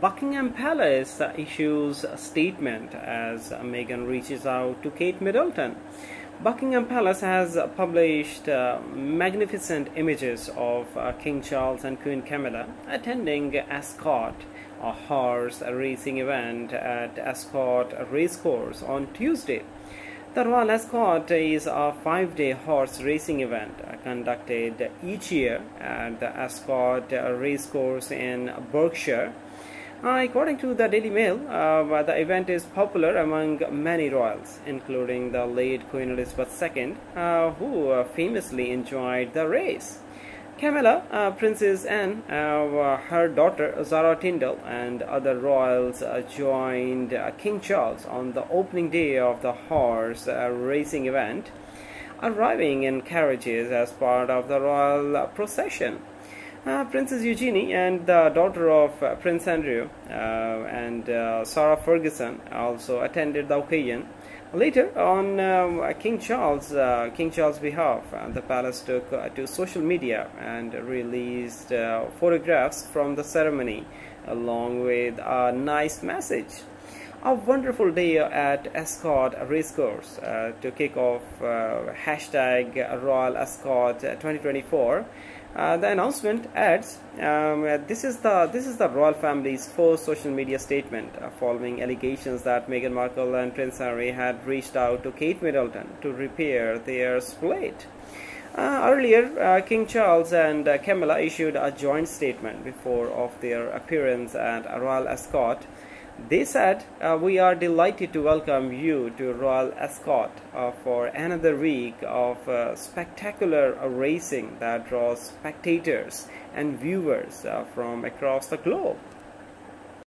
Buckingham Palace issues a statement as Meghan reaches out to Kate Middleton. Buckingham Palace has published uh, magnificent images of uh, King Charles and Queen Camilla attending Ascot, a horse racing event at Ascot Racecourse on Tuesday. The Royal Ascot is a five-day horse racing event conducted each year at the Ascot Racecourse in Berkshire. Uh, according to the Daily Mail, uh, the event is popular among many royals, including the late Queen Elizabeth II, uh, who uh, famously enjoyed the race. Camilla, uh, Princess Anne, uh, her daughter Zara Tindall, and other royals joined King Charles on the opening day of the horse racing event, arriving in carriages as part of the royal procession. Uh, Princess Eugenie and the daughter of uh, Prince Andrew uh, and uh, Sarah Ferguson also attended the occasion. Later, on um, King Charles, uh, King Charles' behalf, the palace took to social media and released photographs from the ceremony, along with a nice message a wonderful day at Ascot Racecourse uh, to kick off uh, hashtag Royal Ascot 2024. Uh, the announcement adds, um, "This is the this is the royal family's first social media statement uh, following allegations that Meghan Markle and Prince Harry had reached out to Kate Middleton to repair their split." Uh, earlier, uh, King Charles and uh, Camilla issued a joint statement before of their appearance at Royal Ascot they said, uh, We are delighted to welcome you to Royal Ascot uh, for another week of uh, spectacular racing that draws spectators and viewers uh, from across the globe.